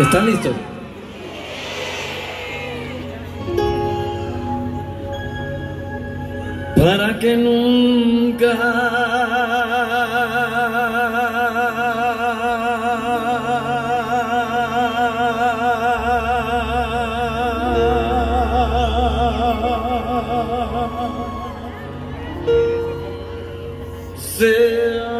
¿Están listos? Para que nunca sea